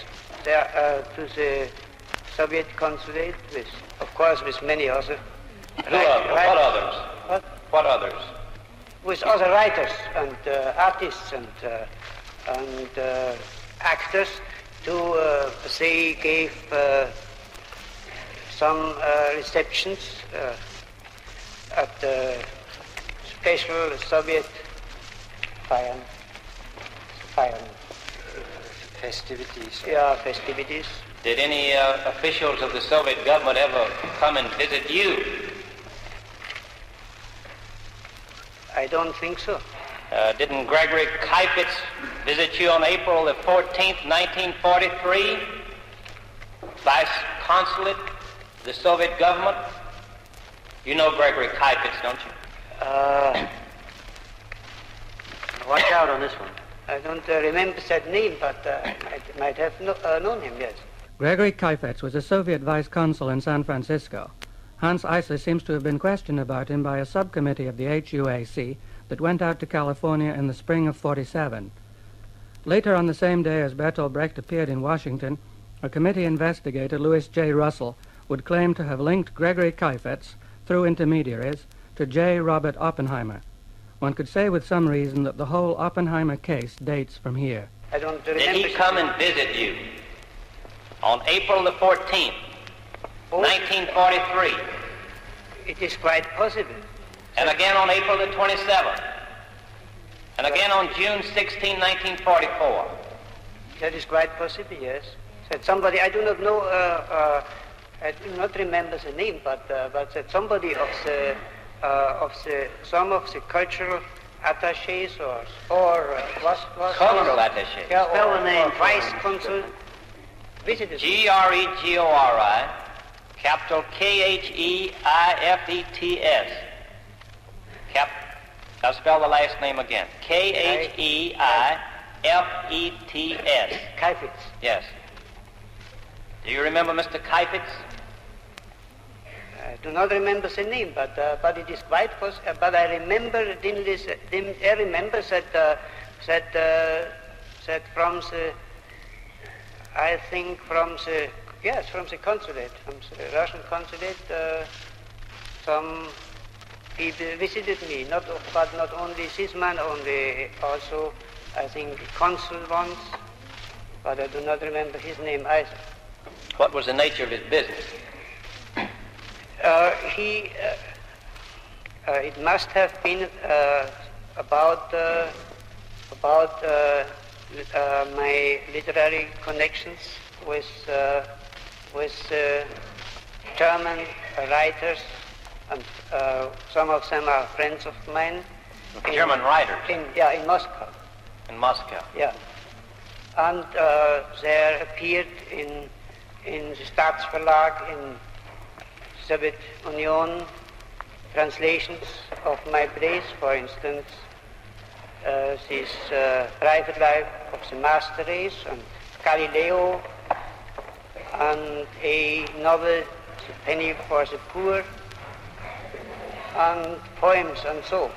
there uh, to the Soviet consulate with, of course, with many other. Who oth- what others? What? What others? With other writers and uh, artists and uh, and uh, actors to uh, they gave uh, some uh, receptions uh, at the special Soviet fire, fire, festivities. yeah, festivities. Did any uh, officials of the Soviet government ever come and visit you? I don't think so. Uh, didn't Gregory Kheifets visit you on April the 14th, 1943? Vice Consulate, the Soviet government? You know Gregory Kheifets, don't you? Uh, Watch out on this one. I don't uh, remember that name, but uh, I might have no, uh, known him, yes. Gregory Kheifets was a Soviet vice consul in San Francisco. Hans Eisler seems to have been questioned about him by a subcommittee of the HUAC that went out to California in the spring of 47. Later on the same day as Bertolt Brecht appeared in Washington, a committee investigator, Louis J. Russell, would claim to have linked Gregory Kheifets, through intermediaries, to J. Robert Oppenheimer. One could say with some reason that the whole Oppenheimer case dates from here. I don't remember. Did he come and visit you on April the 14th, Oh, 1943, It is quite possible. and again on April the 27th, and again on June 16, 1944? That is quite possible, yes. That somebody, I do not know, uh, uh, I do not remember the name, but uh, but that somebody of the uh, of the some of the cultural attaches or or uh, was was Cultural attaché. yeah, Spell or, the name or vice consul visited. me. G R G O R I, capital K H E I F E T S. Cap. I'll spell the last name again. K H E I F E T S. Kheifets. Yes. Do you remember Mr. Kheifets? I do not remember the name, but uh, but it is quite possible. Uh, but I remember dimly, dim, I remember that uh, that uh, that from the I think from the yes from the consulate from the Russian consulate uh, some people visited me. Not but not only this man, only also I think consul once, but I do not remember his name either. What was the nature of his business? Uh, he, uh, uh, it must have been uh, about uh, about uh, uh, my literary connections with uh, with uh, German writers, and uh, some of them are friends of mine. in- German writers In, yeah, in Moscow. in Moscow. Yeah. And uh, there appeared in, in the Staatsverlag in Soviet Union translations of my plays, for instance, uh, his uh, private life of the master race and Galileo and a novel, The Penny for the Poor, and poems and so.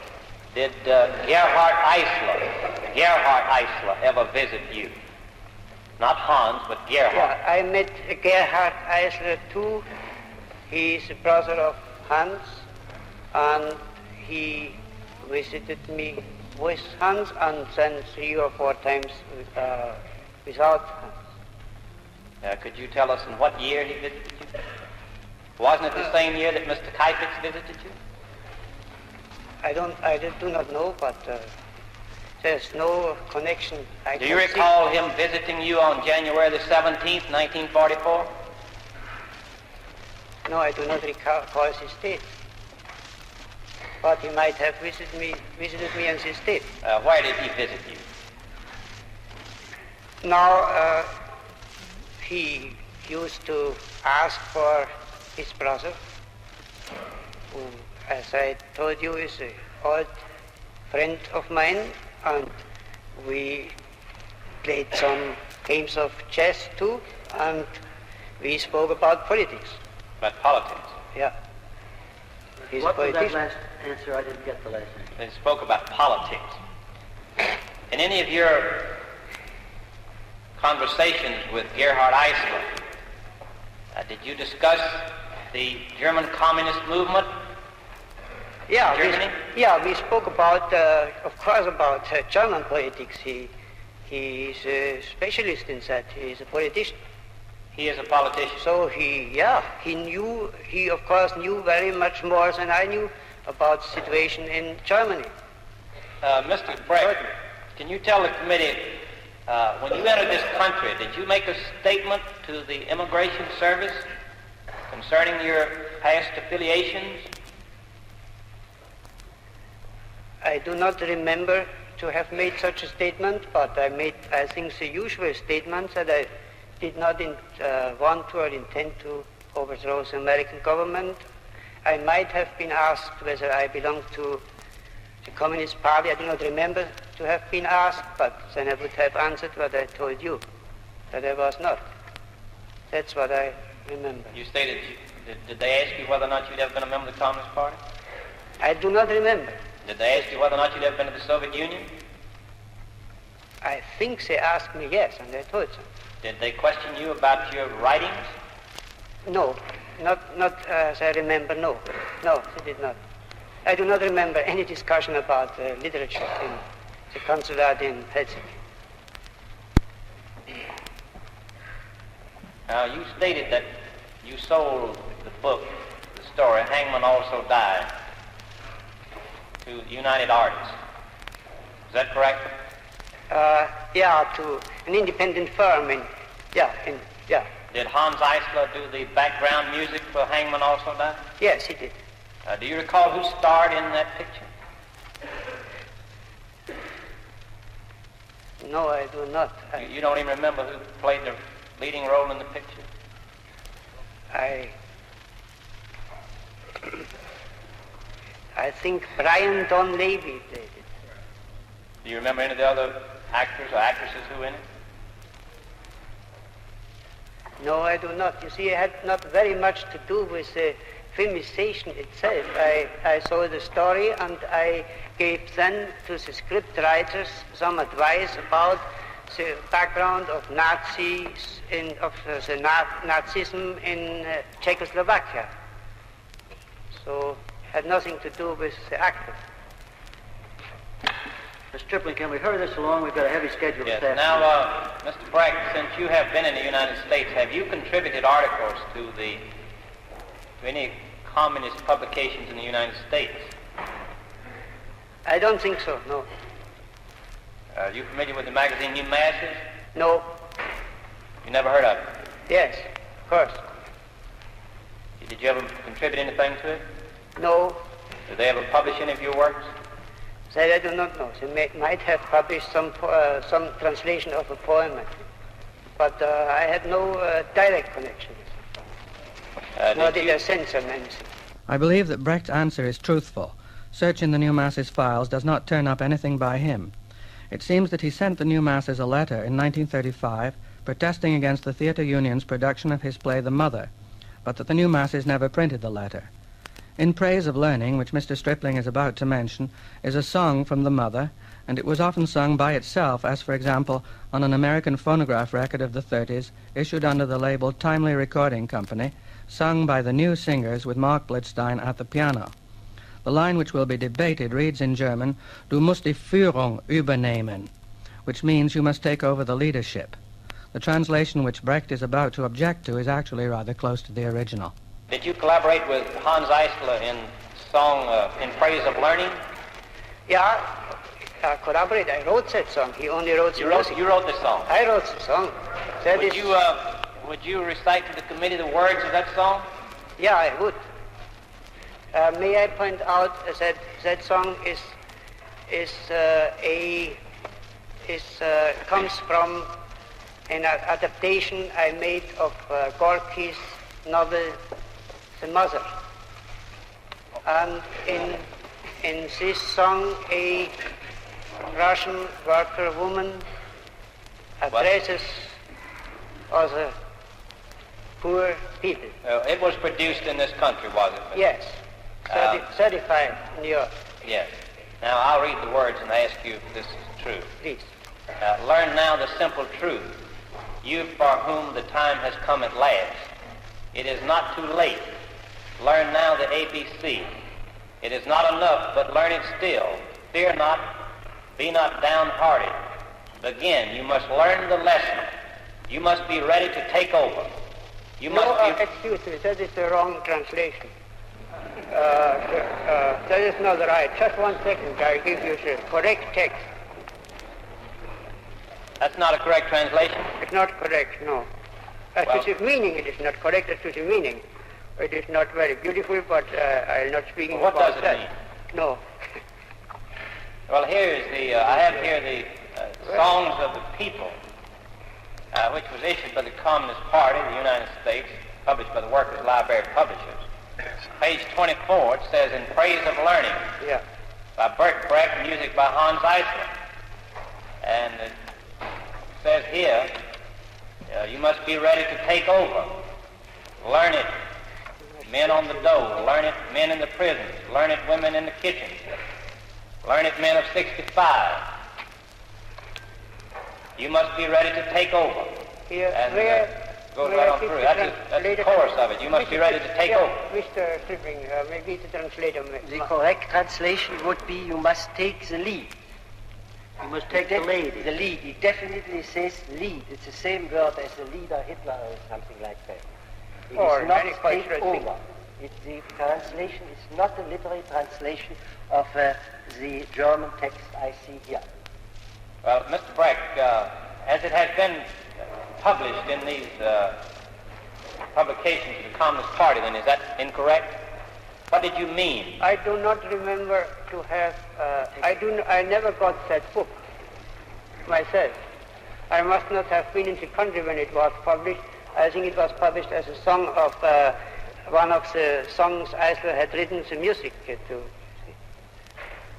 Did uh, Gerhart Eisler, Gerhart Eisler ever visit you? Not Hanns, but Gerhart. Yeah, I met Gerhart Eisler too. He's a brother of Hanns, and he visited me with Hanns and then three or four times uh, without Hanns. Uh, could you tell us in what year he visited you? Wasn't it the same year that Mr. Kheifets visited you? I don't, I do not know, but uh, there's no connection. I do you recall see. him visiting you on January the 17th, 1944? No, I do not recall his date. But he might have visited me, visited me on his date. Uh, where did he visit you? Now, uh, he used to ask for his brother, who, as I told you, is an old friend of mine, and we played some games of chess too, and we spoke about politics. About politics. Yeah. He's What was that last answer? I didn't get the last answer. They spoke about politics. In any of your conversations with Gerhart Eisler, uh, did you discuss the German communist movement? Yeah, Germany? we, yeah, we spoke about, uh, of course, about uh, German politics. He, he's a specialist in that. He's a politician. He is a politician. So he, yeah, he knew, he of course knew very much more than I knew about the situation in Germany. Uh, Mr. Breck, can you tell the committee, uh, when you entered this country, did you make a statement to the Immigration Service concerning your past affiliations? I do not remember to have made such a statement, but I made, I think, the usual statement that I did not in, uh, want to or intend to overthrow the American government. I might have been asked whether I belonged to the Communist Party. I do not remember to have been asked, but then I would have answered what I told you, that I was not. That's what I remember. You stated, did, did they ask you whether or not you'd ever been a member of the Communist Party? I do not remember. Did they ask you whether or not you'd ever been to the Soviet Union? I think they asked me yes, and I told them. Did they question you about your writings? No, not, not as I remember, no. No, they did not. I do not remember any discussion about uh, literature in the consulate in Helsinki. Now, you stated that you sold the book, the story, Hangmen Also Died, to United Artists. Is that correct? Uh, yeah, to an independent firm in, yeah, in, yeah, Did Hanns Eisler do the background music for Hangmen Also Died? yes, he did. Uh, do you recall who starred in that picture? No, I do not. You, I, you don't even remember who played the leading role in the picture? I, I think Brian Donlevy played it. Do you remember any of the other actors or actresses who were in it? No, I do not. You see, it had not very much to do with the filmization itself. I, I saw the story and I gave then to the script writers some advice about the background of Nazis in, of uh, the Na- Nazism in uh, Czechoslovakia. So had nothing to do with the actor. Mr. Stripling, can we hurry this along? We've got a heavy schedule Yes. this. Now, uh, Mr. Breck, since you have been in the United States, have you contributed articles to the to any communist publications in the United States? I don't think so, no. Are you familiar with the magazine New Masses? No, You never heard of it? yes, of course. Did you ever contribute anything to it? No, Did they ever publish any of your works? that I do not know. They may, might have published some, po- uh, some translation of a poem, I think. but uh, I had no uh, direct connection. Uh, Nor did did you- I send them anything. I believe that Brecht's answer is truthful, Searching the new Masses files does not turn up anything by him. It seems that he sent the new Masses a letter in 1935 protesting against the theatre union's production of his play The Mother, but that the new Masses never printed the letter. In Praise of Learning, which Mr. Stripling is about to mention, is a song from The Mother, and it was often sung by itself, as for example on an American phonograph record of the 30s issued under the label Timely Recording Company, sung by the new singers with Marc Blitzstein at the piano. The line which will be debated reads in German, Du musst die Führung übernehmen, which means you must take over the leadership. The translation which Brecht is about to object to is actually rather close to the original. Did you collaborate with Hanns Eisler in song uh, In Praise of Learning? Yeah, I collaborated. I wrote that song. He only wrote the You wrote, music. you wrote the song. I wrote the song. That Would is- you, uh, would you recite to the committee the words of that song? Yeah, I would. Uh, may I point out that that song is is uh, a is uh, comes from an adaptation I made of uh, Gorky's novel The Mother. And in in this song, a Russian worker woman addresses other poor people. Uh, it was produced in this country, was it? Mr. Yes, Um, 30, 35 New York, Yes. Now I'll read the words and ask you if this is true. please. Uh, learn now the simple truth. You for whom the time has come at last. It is not too late. Learn now the ABC. It is not enough, but learn it still. Fear not. Be not downhearted. Begin. You must learn the lesson. You must be ready to take over. You No, must uh, excuse me, that is the wrong translation. Uh, uh, that is not right. Just one second, I give you the correct text. That's not a correct translation. It's not correct, no. As Well- to the meaning, it is not correct as to the meaning. It is not very beautiful, but uh, I'm not speaking What about does it that. mean? No. Well, here is the, uh, I have here the uh, Songs of the People, uh, which was issued by the Communist Party of the United States, published by the Workers' Library Publishers. Page 24, it says, In Praise of Learning, Yeah. by Bert Brecht, music by Hanns Eisler. And it says here, uh, you must be ready to take over. Learn it, men on the dole. Learn it, men in the prisons. Learn it, women in the kitchens. Learn it, men of 65. You must be ready to take over. Here, And where, uh, goes right on through. the That's, tran- the- that's the chorus of it. You must be ready to take yeah, over. Mr. Stripling, uh, maybe the translator may... The correct translation would be you must take the lead. You must take the Def- lead. The lead. It definitely says lead. It's the same word as the leader Hitler or something like that. It is Or not take over. It, the translation is not a literary translation of uh, the German text I see here. Well, Mr. Breck, uh, as it has been published in these uh, publications of the Communist Party, then is that incorrect? What did you mean? I do not remember to have. Uh, I do. n- I never got that book myself. I must not have been in the country when it was published. I think it was published as a song of uh, one of the songs Eisler had written the music to.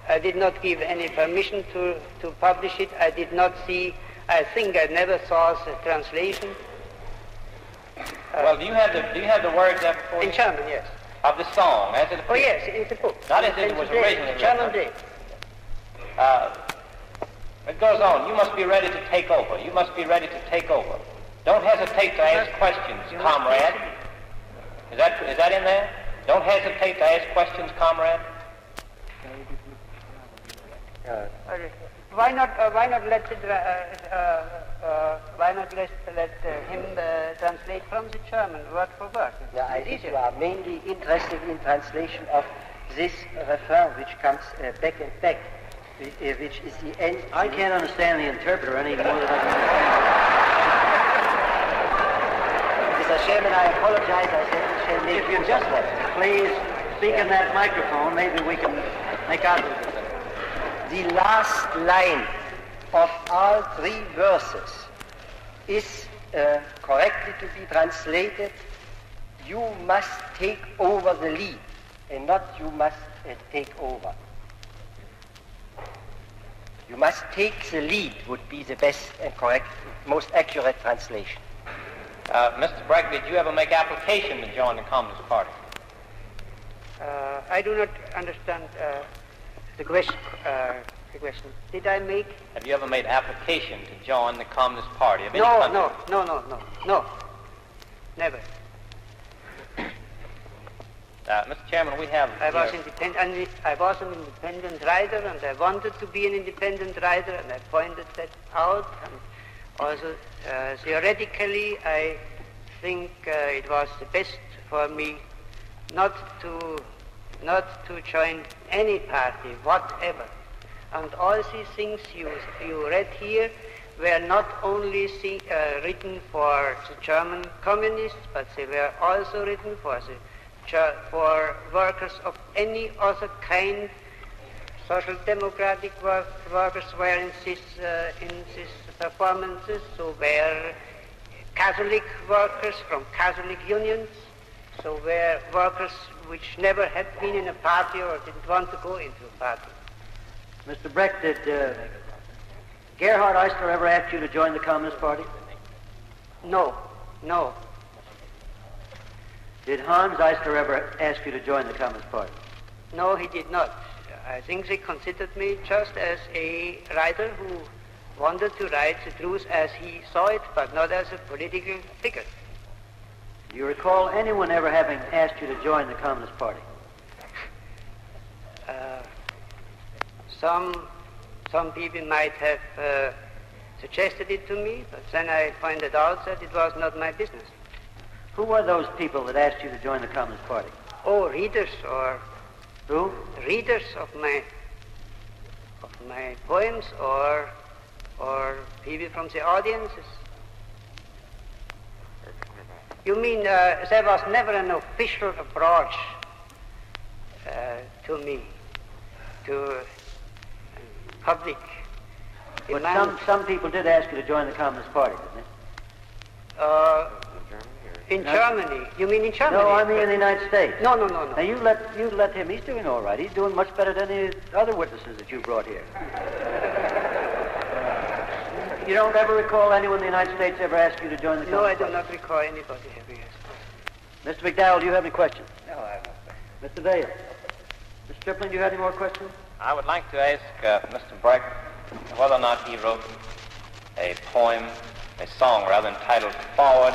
I did not give any permission to, to publish it. I did not see. I think I never saw the translation well, do you have the do you have the words there before in you? German. Yes. of the song as it Oh yes, it's the book. Not as it was originally German written. Uh, it goes on. You must be ready to take over. You must be ready to take over. Don't hesitate to ask questions, comrade. Is that is that in there? Don't hesitate to ask questions, comrade. Uh, Why not? Uh, why not let it, uh, uh, uh, Why not let let uh, him uh, translate from the German word for word? yeah, I think you are mainly interested in translation of this refrain which comes uh, back and back, which is the end. I can't understand the interpreter any more than I can understand. Mr. Chairman, I apologize. I said we shall make If you just please speak in that microphone, maybe we can make out. The last line of all three verses is uh, correctly to be translated, you must take over the lead, and not you must and take over. You must take the lead would be the best and correct, most accurate translation. Uh, Mr. Bragg, did you ever make application to join the Communist Party? Uh, I do not understand uh, the question. Uh, the question. Did I make? Have you ever made application to join the Communist Party of any No, country? no, no, no, no, no. Never. Uh, Mr. Chairman, we have. I was independent. I was an independent writer, and I wanted to be an independent writer, and I pointed that out. And also, uh, theoretically, I think uh, it was the best for me not to not to join any party whatever. And all these things you you read here were not only see, uh, written for the German communists, but they were also written for the for workers of any other kind. Social democratic work, workers were in this uh, in these performances, so were Catholic workers from Catholic unions, so were workers which never had been in a party or didn't want to go into a party. Mr. Breck, did uh, Gerhart Eisler ever ask you to join the Communist Party? No, no, Did Hanns Eisler ever ask you to join the Communist Party? no, he did not. I think they considered me just as a writer who wanted to write the truth as he saw it, but not as a political figure. Do you recall anyone ever having asked you to join the Communist Party? Uh, some some people might have uh, suggested it to me, but then I pointed out that it was not my business. Who were those people that asked you to join the Communist Party? Oh, readers or Who? readers of my of my poems or or people from the audiences. You mean uh, there was never an official approach uh, to me, to uh, public But demand? some, some people did ask you to join the Communist Party, didn't they? Uh, in No. Germany. You mean in Germany? No, I mean in the United States. No, no, no, Now you let you let him. He's doing all right. He's doing much better than the other witnesses that you brought here. you don't ever recall anyone in the United States ever asked you to join the No, I do not recall anybody having asked. Mr. McDowell, do you have any questions? No, I have no Mr. Vail. Mr. Stripling, do you have any more questions? I would like to ask uh, Mr. Breck whether or not he wrote a poem, a song rather, entitled Forward,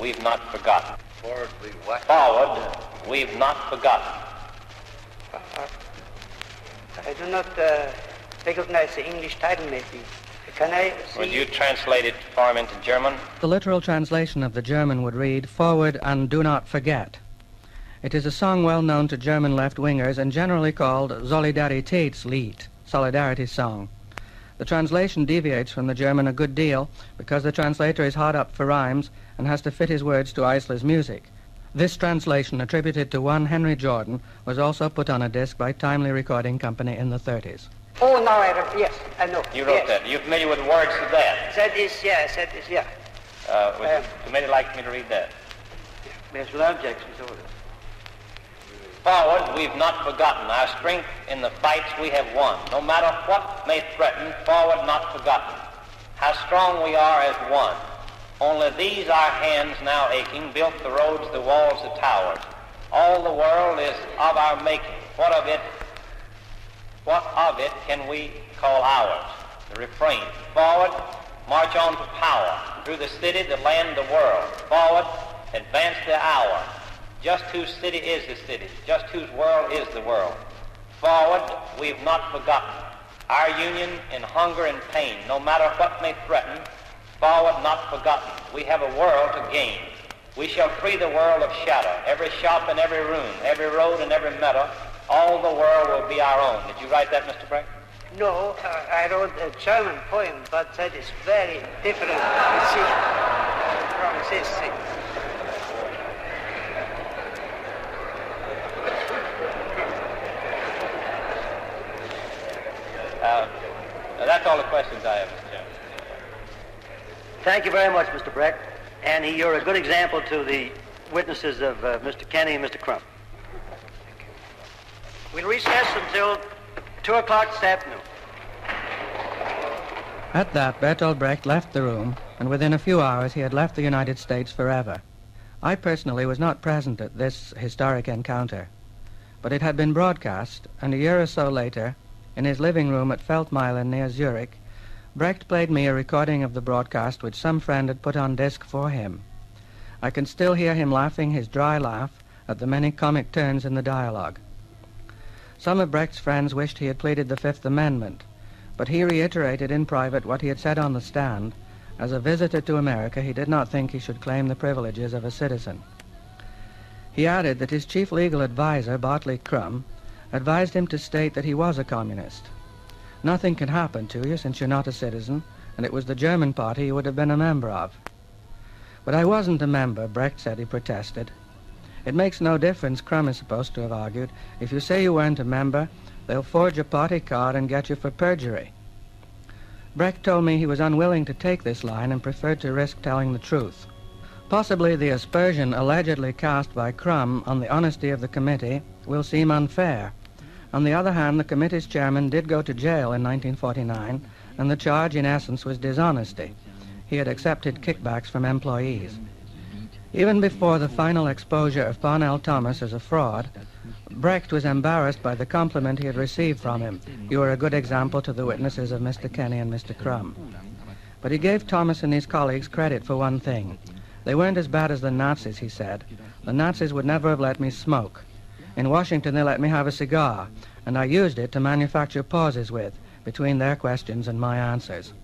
We've Not Forgotten. Forward, we what? Forward, We've Not Forgotten. I do not uh, recognize the English title, maybe. Can I see? Would you translate it for him into German? The literal translation of the German would read, Forward and do not forget. It is a song well known to German left-wingers and generally called Solidaritätslied, Solidarity Song. The translation deviates from the German a good deal because the translator is hard up for rhymes and has to fit his words to Eisler's music. This translation, attributed to one Henry Jordan, was also put on a disc by Timely Recording Company in the 30s. Oh, now I rem- yes, I know. You wrote yes. that. Are you familiar with words to that? That is, yes, that is, yeah. Uh, would Uh, the committee like me to read that? Yes, without objection, so it is. Forward, we've not forgotten our strength in the fights we have won. No matter what may threaten, forward not forgotten. How strong we are as one. Only these our hands now aching built the roads, the walls, the towers. All the world is of our making. What of it? What of it can we call ours? The refrain. Forward, march on to power. Through the city, the land, the world. Forward, advance the hour. Just whose city is the city. Just whose world is the world. Forward, we've not forgotten. Our union in hunger and pain, no matter what may threaten, forward not forgotten. We have a world to gain. We shall free the world of shadow, every shop and every room, every road and every meadow. All the world will be our own. Did you write that, Mr. Breck? No, uh, I wrote a German poem, but that is very different you see, from this thing. Uh, that's all the questions I have, Mr. Chairman. Thank you very much, Mr. Breck. And you're a good example to the witnesses of uh, Mr. Kenny and Mr. Crum. We'll recess until 2 o'clock this afternoon. At that, Bertolt Brecht left the room, and within a few hours he had left the United States forever. I personally was not present at this historic encounter, but it had been broadcast, and a year or so later, in his living room at Feldmeilen near Zurich, Brecht played me a recording of the broadcast which some friend had put on disc for him. I can still hear him laughing his dry laugh at the many comic turns in the dialogue. Some of Brecht's friends wished he had pleaded the Fifth Amendment, but he reiterated in private what he had said on the stand. As a visitor to America, he did not think he should claim the privileges of a citizen. He added that his chief legal adviser, Bartley Crum, advised him to state that he was a communist. Nothing can happen to you since you're not a citizen, and it was the German party you would have been a member of. But I wasn't a member, Brecht said he protested. It makes no difference, Crum is supposed to have argued. If you say you weren't a member, they'll forge a party card and get you for perjury. Brecht told me he was unwilling to take this line and preferred to risk telling the truth. Possibly the aspersion allegedly cast by Crum on the honesty of the committee will seem unfair. On the other hand, the committee's chairman did go to jail in 1949, and the charge in essence was dishonesty. He had accepted kickbacks from employees. Even before the final exposure of Parnell Thomas as a fraud, Brecht was embarrassed by the compliment he had received from him. You are a good example to the witnesses of Mr. Kenny and Mr. Crum. But he gave Thomas and his colleagues credit for one thing. They weren't as bad as the Nazis, he said. The Nazis would never have let me smoke. In Washington, they let me have a cigar, and I used it to manufacture pauses with, between their questions and my answers.